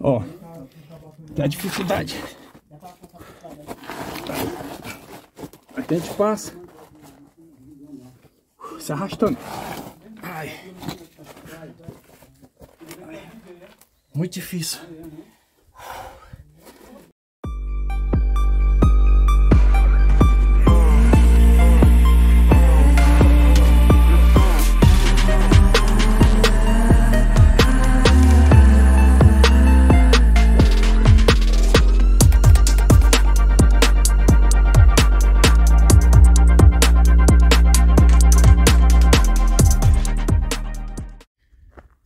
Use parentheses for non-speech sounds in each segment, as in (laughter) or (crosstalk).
Ó, tem a dificuldade. A gente passa. Se arrastando. Ai. Muito difícil.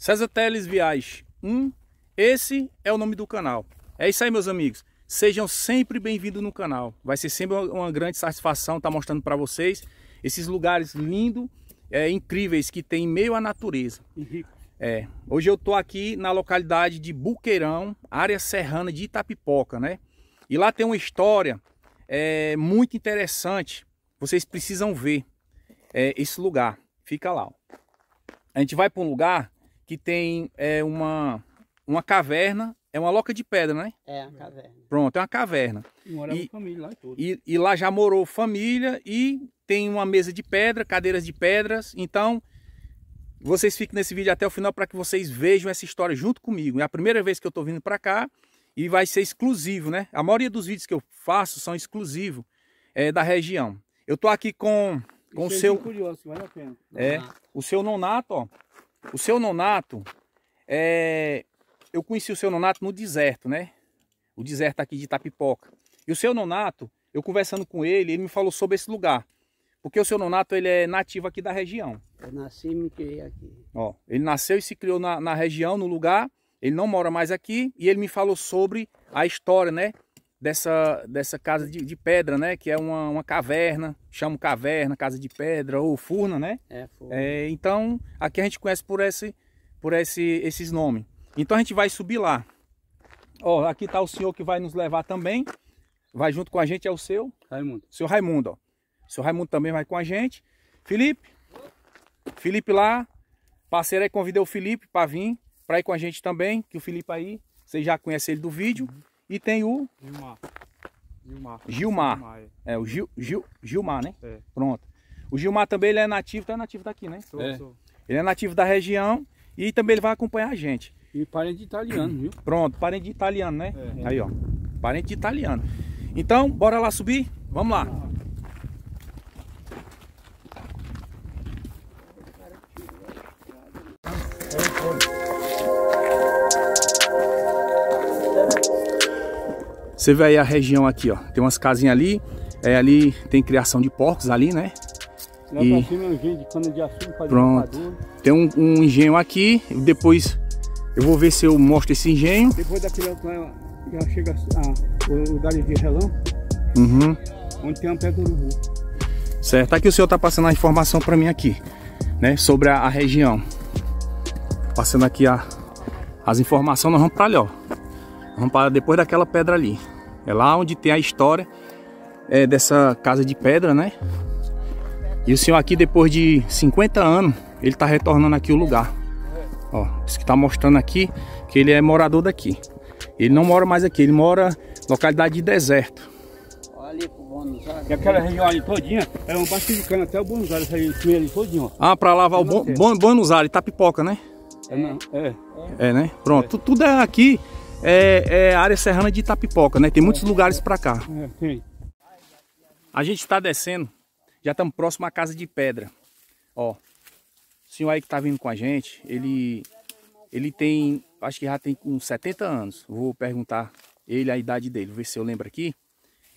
César Teles Viagem 1, esse é o nome do canal. É isso aí, meus amigos. Sejam sempre bem-vindos no canal. Vai ser sempre uma grande satisfação estar mostrando para vocês esses lugares lindos, é, incríveis que tem em meio à natureza. É, hoje eu estou aqui na localidade de Buqueirão, área serrana de Itapipoca, né? E lá tem uma história é, muito interessante. Vocês precisam ver é, esse lugar. Fica lá. Ó. A gente vai para um lugar que tem é, uma, uma caverna, é uma loca de pedra, né? É, uma caverna. Pronto, é uma caverna. Morava e, família lá e tudo. E, e, lá já morou família e tem uma mesa de pedra, cadeiras de pedras. Então, vocês fiquem nesse vídeo até o final para que vocês vejam essa história junto comigo. É a primeira vez que eu estou vindo para cá e vai ser exclusivo, né? A maioria dos vídeos que eu faço são exclusivos é, da região. Eu estou aqui com, com o seu... Curioso, vale a pena. É, o seu nonato, ó. O seu nonato, é... eu conheci o seu nonato no deserto, né? O deserto aqui de Itapipoca. E o seu nonato, eu conversando com ele, ele me falou sobre esse lugar. Porque o seu nonato, ele é nativo aqui da região. Eu nasci e me criei aqui. Ó, ele nasceu e se criou na, na região, no lugar. Ele não mora mais aqui. E ele me falou sobre a história, né? Dessa, dessa casa de, de pedra, né? Que é uma, uma caverna. Chamo caverna, casa de pedra ou furna, né? É, furna. É, então, aqui a gente conhece por, esse, por esse, esses nomes. Então a gente vai subir lá. Ó, aqui tá o senhor que vai nos levar também. Vai junto com a gente, é o seu? Raimundo. Seu Raimundo, ó. Seu Raimundo também vai com a gente. Felipe. Felipe lá. Parceiro aí, convidei o Felipe para vir, para ir com a gente também. Que o Felipe aí, vocês já conhecem ele do vídeo. Uhum. E tem o... Gilmar. Gilmar. Gilmar. Gilmar é. é. o Gil, Gil, Gilmar, né? É. Pronto. O Gilmar também ele é nativo, tá nativo daqui, né? Sou, é. sou. Ele é nativo da região e também ele vai acompanhar a gente. E parente de italiano, viu? Pronto, parente de italiano, né? É. Aí, ó. Parente de italiano. Então, bora lá subir? Vamos lá. Você vê aí a região aqui, ó. Tem umas casinhas ali. É, ali tem criação de porcos ali, né? Lá e... pra cima é um engenho de cana de açúcar. Pronto. Tem um, um, engenho aqui. Depois eu vou ver se eu mostro esse engenho. Depois daquele já chega a, o lugar de relão. Uhum. Onde tem uma pedra do urubu. Certo. Aqui o senhor tá passando a informação para mim aqui, né? Sobre a, a região. Passando aqui a, as informações, nós vamos para ali, ó. Vamos para depois daquela pedra ali. É lá onde tem a história é, dessa casa de pedra, né? E o senhor aqui, depois de 50 anos, ele tá retornando aqui o lugar. Ó, isso que tá mostrando aqui que ele é morador daqui. Ele não mora mais aqui, ele mora localidade de deserto. Olha ali pro Buenos Aires. E aquela região ali todinha é um baixo de cana até o Buenos Aires, aí ali todinho, ó. Ah, pra lavar o bon, bon, Buenos Aires, Tapipoca, né? É, é. É, né? Pronto, é. tudo é aqui é, é área serrana de Itapipoca, né? Tem muitos lugares para cá. É, a gente está descendo, já estamos próximo à casa de pedra. Ó, o senhor aí que tá vindo com a gente, ele, ele tem, acho que já tem uns 70 anos. Vou perguntar ele a idade dele, ver se eu lembro aqui.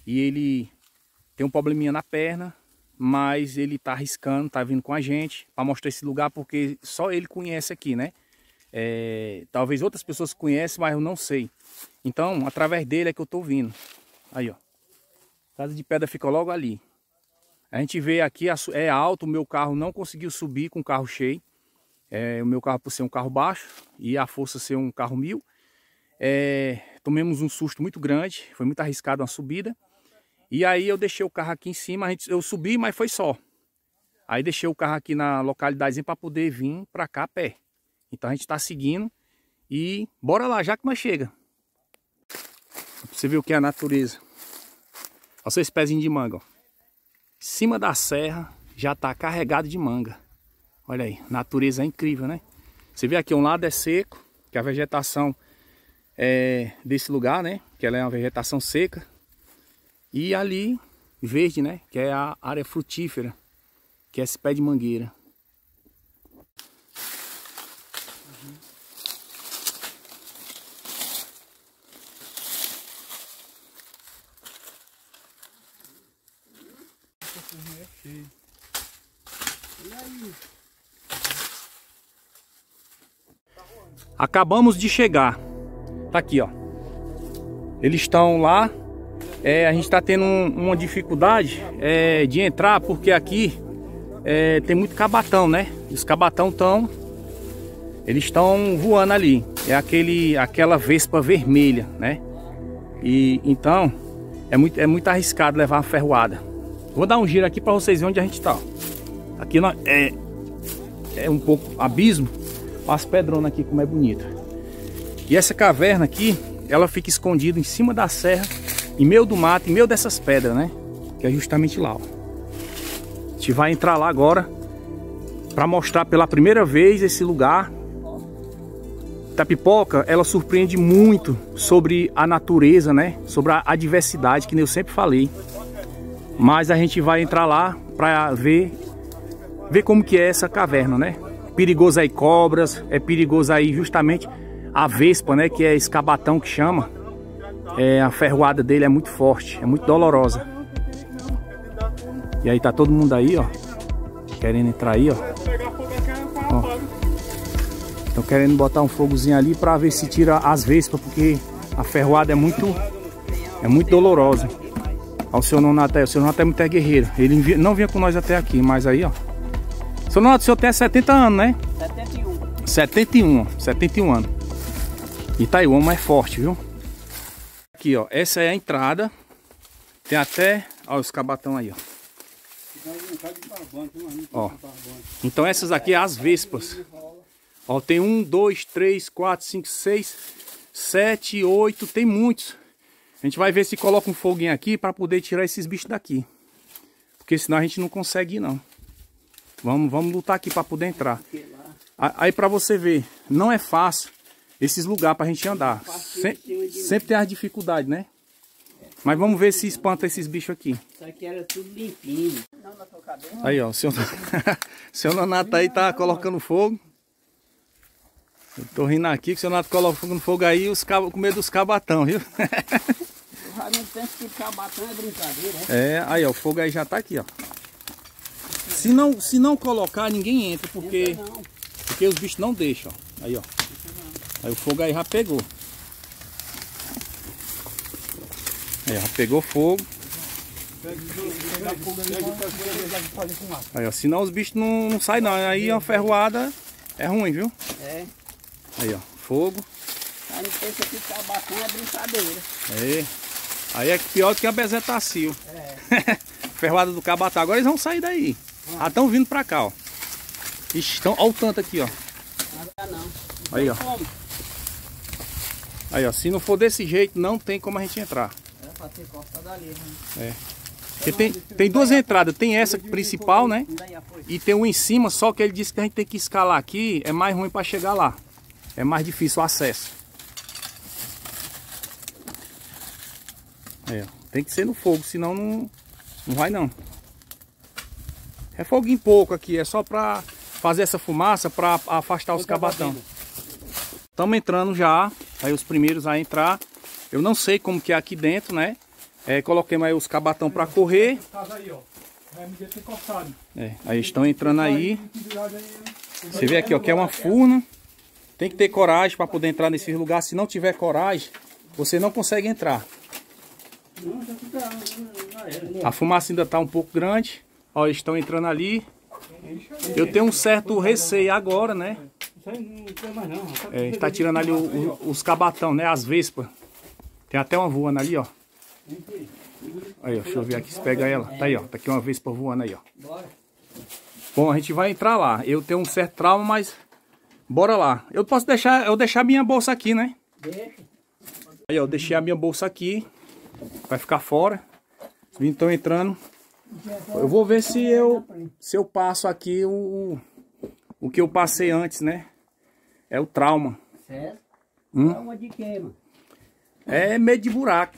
E ele tem um probleminha na perna, mas ele tá arriscando, tá vindo com a gente para mostrar esse lugar porque só ele conhece aqui, né? É, talvez outras pessoas conhecem, mas eu não sei. Então, através dele é que eu estou vindo. Aí, ó. Casa de pedra fica logo ali. A gente vê aqui, é alto, o meu carro não conseguiu subir com o carro cheio. É, o meu carro por ser um carro baixo e a força ser um carro mil. É, tomemos um susto muito grande, foi muito arriscado uma subida. E aí eu deixei o carro aqui em cima, gente, eu subi, mas foi só. Aí deixei o carro aqui na localidade para poder vir para cá a pé. Então a gente está seguindo E bora lá, já que nós chega. Pra você ver o que é a natureza. Olha seus pezinhos de manga, ó. Em cima da serra já tá carregado de manga. Olha aí, natureza é incrível, né? Você vê aqui, um lado é seco, que a vegetação é desse lugar, né? Que ela é uma vegetação seca. E ali, verde, né? Que é a área frutífera, que é esse pé de mangueira. Acabamos de chegar. Tá aqui, ó. Eles estão lá. É, a gente está tendo um, uma dificuldade é, de entrar porque aqui é, tem muito cabatão, né? Os cabatão estão, eles estão voando ali. É aquele, aquela vespa vermelha, né? E então é muito, é muito arriscado levar uma ferroada. Vou dar um giro aqui para vocês verem onde a gente está. Aqui é, é um pouco abismo, as pedronas aqui como é bonito. E essa caverna aqui, ela fica escondida em cima da serra, em meio do mato, em meio dessas pedras, né? Que é justamente lá, ó. A gente vai entrar lá agora para mostrar pela primeira vez esse lugar. Tapipoca, ela surpreende muito sobre a natureza, né? Sobre a, diversidade, que nem eu sempre falei. Mas a gente vai entrar lá para ver ver como que é essa caverna, né? Perigoso aí cobras, é perigoso aí justamente a vespa, né? Que é escabatão que chama. É, a ferroada dele é muito forte, é muito dolorosa. E aí tá todo mundo aí, ó. Querendo entrar aí, ó. Estão querendo botar um fogozinho ali para ver se tira as vespas, porque a ferroada é muito é muito dolorosa. Olha o seu aí, o seu Nonato é muito guerreiro. Ele não vinha com nós até aqui, mas aí, ó. Seu Nonato, o senhor tem 70 anos, né? 71. 71, 71 anos. E tá aí, o homem é forte, viu? Aqui, ó, essa é a entrada. Tem até, ó, os cabatão aí, ó. Ó, então essas aqui é as vespas. Ó, tem um, dois, três, quatro, cinco, seis, sete, oito, tem muitos. A gente vai ver se coloca um foguinho aqui para poder tirar esses bichos daqui. Porque senão a gente não consegue ir, não. Vamos, vamos lutar aqui para poder entrar. Aí para você ver, não é fácil esses lugares para a gente andar. Sempre, sempre tem as dificuldades, né? Mas vamos ver se espanta esses bichos aqui. Isso aqui era tudo limpinho. Aí, ó, o senhor, (laughs) o senhor Nonato aí tá colocando fogo. Eu tô rindo aqui que o senhor Nonato coloca fogo no fogo aí os cab... com medo dos cabatão, viu? (laughs) Eu não penso que cabatão é brincadeira, né? É, aí, ó, o fogo aí já tá aqui, ó. Se não, se não colocar, ninguém entra, porque, porque os bichos não deixam. Aí, ó. Aí o fogo aí já pegou. Aí, já pegou fogo. Aí, ó, senão os bichos não, não saem não. Aí a ferroada é ruim, viu? É. Aí, ó, fogo. Aí não pensa que cabatão é brincadeira. Aí, aí é pior do que a bezetacil. É. (laughs) ferroada do cabatá. Agora eles vão sair daí. Já estão vindo pra cá, ó. Ixi, estão, olha o tanto aqui, ó. Aí, ó. Aí, ó. Se não for desse jeito, não tem como a gente entrar. Era pra ter cortado ali, né? Porque tem, tem duas entradas. Tem essa principal, né? E tem um em cima, só que ele disse que a gente tem que escalar aqui. É mais ruim para chegar lá. É mais difícil o acesso. É, ó. tem que ser no fogo, senão não, não vai não. É foguinho pouco aqui, é só para fazer essa fumaça para afastar os cabatão. Estamos entrando já, aí os primeiros a entrar. Eu não sei como que é aqui dentro, né? É, coloquei aí os cabatão para correr. É, aí estão entrando aí. Você vê aqui, ó, que é uma furna. Tem que ter coragem para poder entrar nesse lugar. Se não tiver coragem, você não consegue entrar. Já era. A fumaça ainda está um pouco grande. Ó, eles estão entrando ali. Eu tenho um certo receio agora, né? É, está tirando ali o- o- os cabatão, né? As vespas. Tem até uma voando ali, ó. Aí, ó, deixa eu ver aqui se pega ela. Tá aí, ó. Tá aqui uma vespa voando aí, ó. Bom, a gente vai entrar lá. Eu tenho um certo trauma, mas Bora lá. Eu posso deixar, eu deixar minha bolsa aqui, né? Deixa. Aí, ó, eu deixei a minha bolsa aqui. Vai ficar fora. Os estão entrando. Eu vou ver se eu, se eu passo aqui o, o que eu passei antes, né? É o trauma. Certo? Hum? Dá uma de queima. É medo de buraco.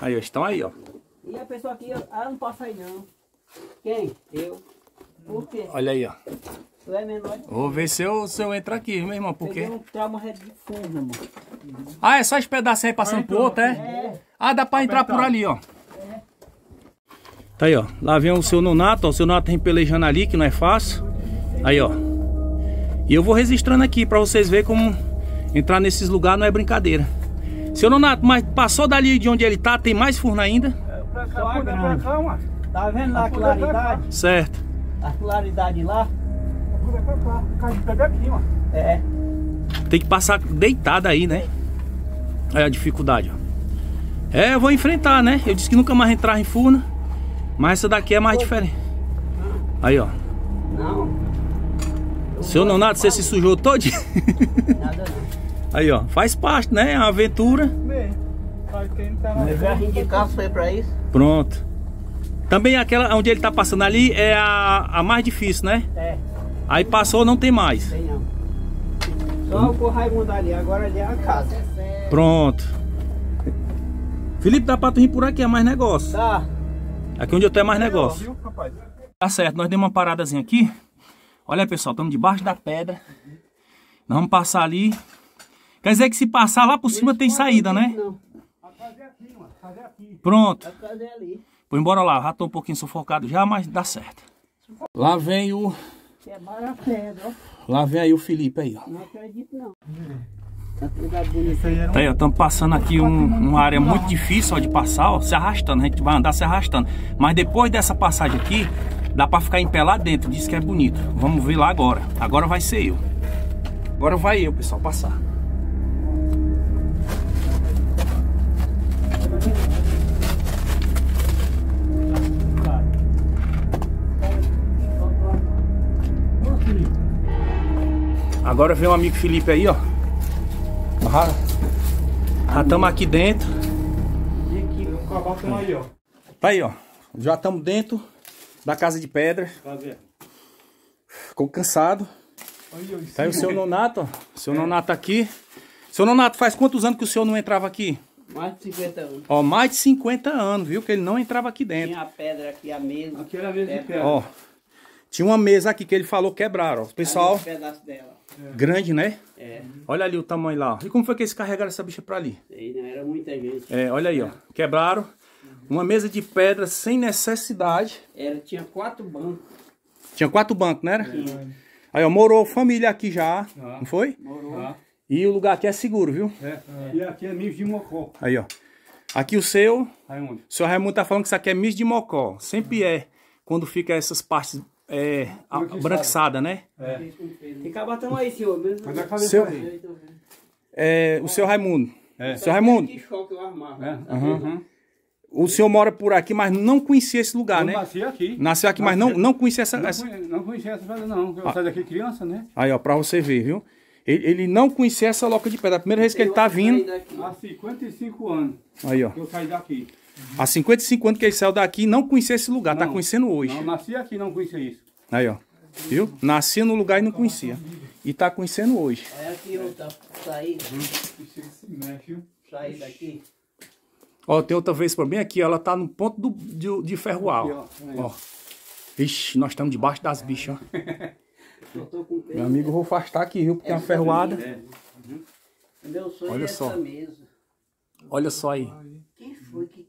Aí, ó, estão aí, ó. E a pessoa aqui, ah, não posso sair não. Quem? Eu. Por quê? Olha aí, ó. Tu é menor. Vou ver se eu, se eu entro aqui, meu irmão, por Peguei quê? um trauma de fundo, irmão. Ah, é só esse pedacinho aí passando pro outro, é? É. Ah, dá pra entrar por ali, ó. Tá aí, ó. Lá vem o seu nonato, ó. O seu nonato vem pelejando ali, que não é fácil. Aí, ó. E eu vou registrando aqui pra vocês verem como entrar nesses lugares não é brincadeira. Seu nonato, mas passou dali de onde ele tá, tem mais furna ainda? Só a grande. Tá vendo lá a claridade? Certo. A claridade lá? aqui, mano. É. Tem que passar deitado aí, né? Aí a dificuldade, ó. É, eu vou enfrentar, né? Eu disse que nunca mais entrar em furna. Mas essa daqui é mais diferente. Aí, ó. Não, Seu nonato, você se sujou todo? nada não. Aí, ó. Faz parte, né? É uma aventura. Bem, tá de carro foi pra isso? Pronto. Também aquela onde ele tá passando ali é a, a mais difícil, né? É, Aí passou, não tem mais. tem não. Só o Raimundo ali, agora ali é a casa. Pronto. Felipe, dá pra tu vir por aqui, é mais negócio. Tá. Aqui onde eu tô é mais negócio. Tá certo, nós demos uma paradazinha aqui. Olha, pessoal, estamos debaixo da pedra. Nós vamos passar ali. Quer dizer que se passar lá por cima tem saída, né? Não, Fazer aqui, mano. Fazer aqui. Pronto. a casa é ali. Vou embora lá. Já tô um pouquinho sufocado já, mas dá certo. Lá vem o... Ó. Lá vem aí o Felipe aí, ó. Não acredito não. Tá aí, estamos passando aqui um- uma área muito difícil ó, de passar, ó, se arrastando, a gente vai andar se arrastando. Mas depois dessa passagem aqui, dá pra ficar em pé lá dentro, diz que é bonito. Vamos ver lá agora. Agora vai ser eu. Agora vai eu, pessoal, passar. Agora vem o amigo Felipe aí, ó. Já estamos aqui dentro. O cabatão aí, ó. Tá aí, ó. Já estamos dentro da casa de pedra. Ficou cansado. Aí, ó. Tá aí o seu Nonato, ó. Seu Nonato aqui. Seu Nonato, faz quantos anos que o senhor não entrava aqui? Mais de 50 anos. Ó, mais de 50 anos, viu? Que ele não entrava aqui dentro. Tinha a pedra aqui, a mesa. Aqui era a mesa de É, pedra. Ó. Tinha uma mesa aqui que ele falou quebraram, ó. O pessoal, Um pedaço dela. grande, né? É. Olha ali o tamanho lá. E como foi que eles carregaram essa bicha pra ali? Sei, não era muita gente. É, olha aí, ó. Quebraram. Uma mesa de pedra sem necessidade. Era, tinha quatro bancos. Tinha quatro bancos, né? era? Aí, ó, morou família aqui já, não foi? Morou. Tá. E o lugar aqui é seguro, viu? É. E aqui é milho de mocó. Aí, ó. Aqui o seu, Aí onde? o seu Raimundo tá falando que isso aqui é mis de mocó. Sempre é, quando fica essas partes é, a- Branquiçada. branquiçada, né? É. Tem cabatão aí, senhor. Mesmo. Mas vai fazer Seu- aí. É, o seu Raimundo. É. Seu Raimundo, Que choque eu armava. É. Aham. o senhor mora por aqui, mas não conhecia esse lugar, Eu né? nasci aqui. Nasceu aqui, mas não, não conhecia essa, Não, essa- conhe- não conhecia essa pedra, não. Eu saí daqui criança, né? Aí, ó, pra você ver, viu? Ele, ele não conhecia essa loca de pedra. A primeira vez que ele tá vindo. Há 55 anos Aí, ó. que eu saí daqui. Há 55 anos que ele saiu daqui não conhecia esse lugar. Tá Não. conhecendo hoje. Não, nasci aqui não conhecia isso. Aí, ó. Viu? Nascia no lugar e não conhecia. E tá conhecendo hoje. Aí aqui eu tá, saí, Isso se mexe, viu? saí daqui. Ó, tem outra vez bem aqui. Ela tá no ponto do, de, de ferroar. Aqui, Ó. ó. ó. Ixi, nós estamos debaixo das bichas, ó. (laughs) Eu tô com Meu amigo, eu vou afastar aqui, viu? Porque é uma ferroada. É. Meu sonho Olha é só. essa mesa. Olha só aí. Quem foi que?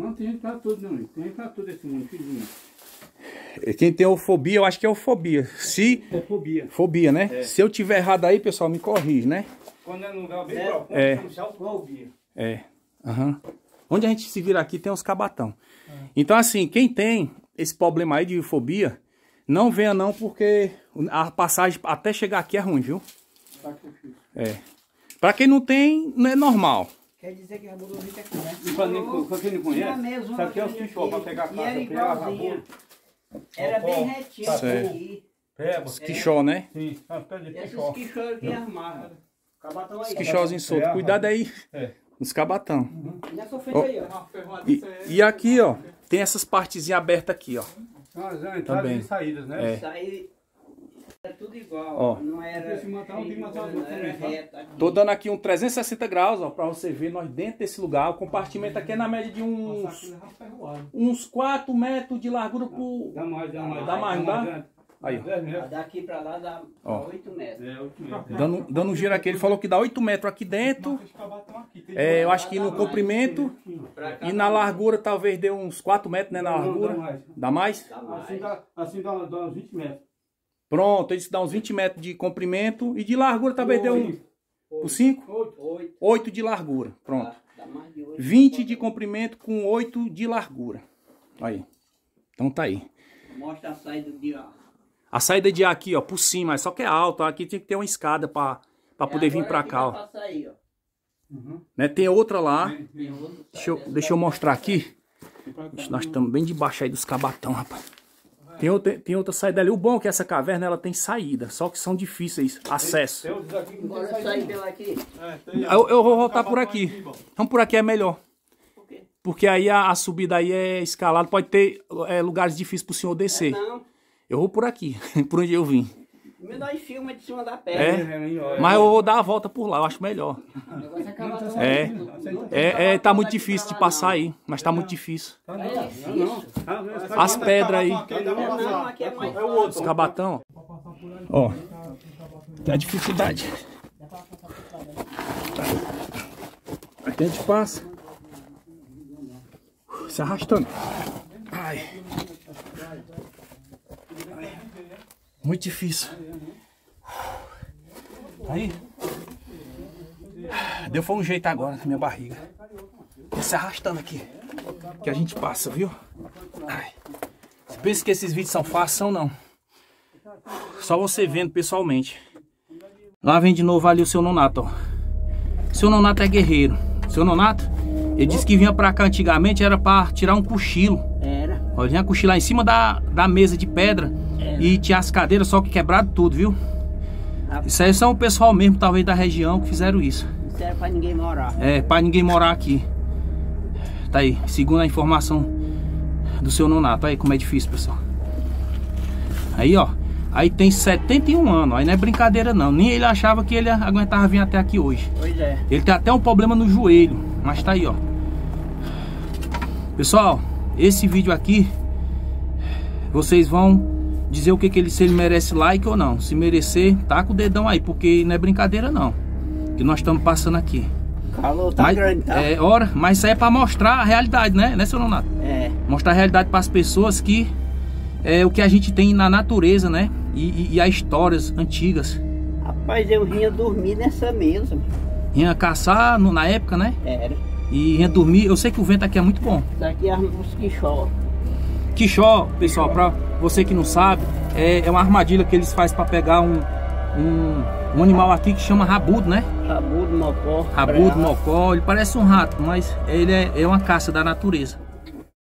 Não tem gente pra tudo, não. Tem gente pra tudo esse mundo, filhinho. Quem tem fobia, eu acho que é fobia. Se. É fobia. Fobia, né? Se eu tiver errado aí, pessoal, me corrige, né? Quando é num lugar bem É. profundo, É. É. Aham. Onde a gente se vira aqui tem uns cabatão. Então, assim, quem tem esse problema aí de fobia, não venha não, porque a passagem até chegar aqui é ruim, viu? Sacrifício. É. Pra quem não tem, não é normal. Quer dizer que a Budovita aqui, né? E quem não conhece, mesmo isso aqui é o Sinchó, pra pegar a casa, era pegar a igualzinha. rabo. Era bem retinho Certo. aqui. Peba. Esquichó, né? Sim, pedra de Esses quichós aqui armados. Cabatão aí. Esquichózinho solto. Cuidado aí É. nos cabatão. Nessa frente aí, ó. E, e aqui, ó, tem essas partezinhas abertas aqui, ó. São as entradas Também. e saídas, né? É. Isso aí é tudo igual. Ó. Não era. Esse matão tem matão não era também, tá? Tô dando aqui um 360 graus, ó, pra você ver nós dentro desse lugar. O compartimento aqui é na média de uns, uns 4 metros de largura por... Dá mais, dá mais. Dá mais, não dá? né? Aí, ó. Metros. Daqui pra lá dá Ó. 8 metros. É, oito metros. Dando, dando um giro aqui, ele falou que dá 8 metros aqui dentro. É, eu acho que no comprimento e na largura talvez dê uns 4 metros, né, na largura. dá mais. Dá mais? dá mais. Assim dá, assim dá, dá uns 20 metros. Pronto, isso dá uns 20 metros de comprimento e de largura talvez dê um... Por 5? 8. 8 de largura, pronto. Dá mais de 8. 20 de comprimento com 8 de largura. Aí. Então tá aí. Mostra a saída de ar. A saída de ar aqui, ó, por cima, só que é alto. Aqui tem que ter uma escada pra, pra poder vir pra cá, ó. Aí, ó. Né? Tem outra lá. Tem outro Deixa eu, deixa eu mostrar aqui. Nós estamos bem debaixo aí dos cabatão, rapaz. Tem outra, tem outra saída ali. O bom é que essa caverna ela tem saída, só que são difíceis acesso. Tem outros aqui não Bora tem sair saída. pela aqui. Eu, eu vou voltar por aqui. Então por aqui é melhor. Por quê? Porque aí a, a subida aí é escalada, pode ter é, lugares difíceis pro senhor descer. Não. Eu vou por aqui, (laughs) por onde eu vim. Me dá filma de cima da É? pedra. Mas eu vou dar a volta por lá, eu acho melhor. O negócio é É, é, é tá muito difícil de passar aí, mas tá muito difícil. É difícil. As pedras aí, É, é os cabatão. Ó, tem a dificuldade. Aqui a gente passa. Se arrastando. Ai. Muito difícil. Aí. Deu foi um jeito agora na minha barriga. Se arrastando aqui. Que a gente passa, viu? Ai. Você pensa que esses vídeos são fáceis? São não. Só você vendo pessoalmente. Lá vem de novo ali o seu Nonato, ó. Seu Nonato é guerreiro. Seu Nonato, ele disse que vinha pra cá antigamente era pra tirar um cochilo. Era. Ó, vinha cochilar em cima da, da mesa de pedra e tinha as cadeiras, só que quebrado tudo, viu? Isso aí são o pessoal mesmo, talvez da região, que fizeram isso. Serve pra ninguém morar. É, pra ninguém morar aqui. Tá aí, segundo a informação do seu Nonato. Aí como é difícil, pessoal. Aí, ó. Aí tem 71 anos. Aí não é brincadeira, não. Nem ele achava que ele aguentava vir até aqui hoje. Pois é. Ele tem até um problema no joelho. Mas tá aí, ó. Pessoal, esse vídeo aqui. Vocês vão dizer o que, que ele, se ele merece like ou não. Se merecer, tá com o dedão aí. Porque não é brincadeira, não. Que nós estamos passando aqui. Calor tá mas, grande, tá? É, ora, mas isso aí é pra mostrar a realidade, né, né, seu Leonardo? É. Mostrar a realidade para as pessoas que é o que a gente tem na natureza, né? E, e, e as histórias antigas. Rapaz, eu vinha dormir nessa mesa. Vinha caçar no- na época, né? Era. E vinha dormir. Eu sei que o vento aqui é muito bom. Daqui é os quixó. Pessoal, pra você que não sabe, é, é uma armadilha que eles fazem para pegar um, um, um animal aqui que chama rabudo, né? Rabudo, mocó. Rabudo, mocó, ele parece um rato, mas ele é, é uma caça da natureza.